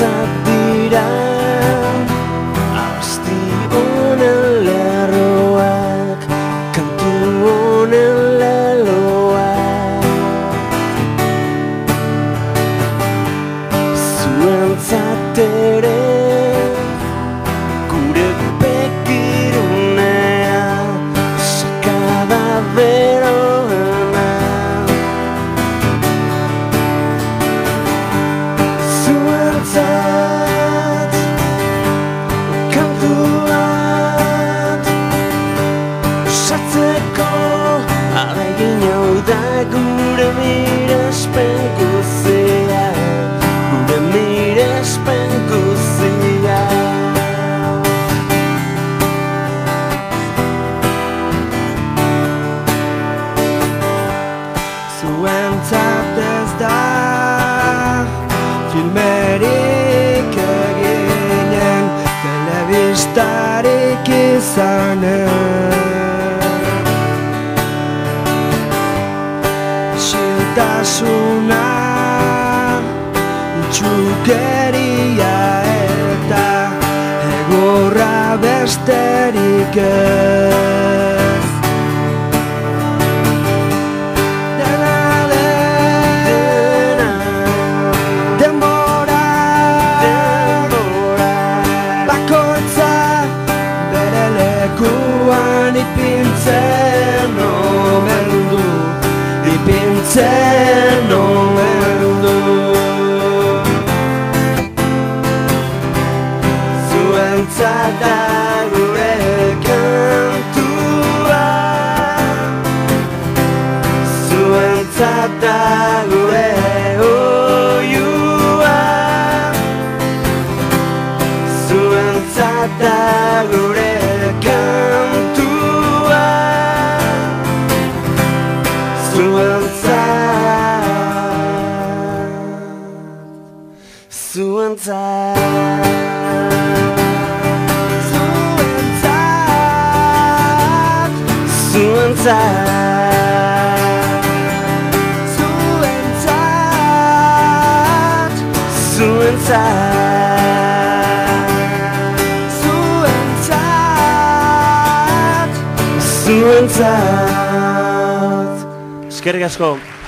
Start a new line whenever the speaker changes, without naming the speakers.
zat dira. Abesti honen lerroak Kantu honen leloak Zuen zat
berik eginen telebistarik izanen Siltasuna itxukeria eta egorra besterik ez. Ipintzen omen du Ipintzen omen du Zuentzat
da gure Zuentzat
Zuentzat
Zuentzat
Zuentzat
Zuentzat
Zuentzat
Zuentzat Eskerrik asko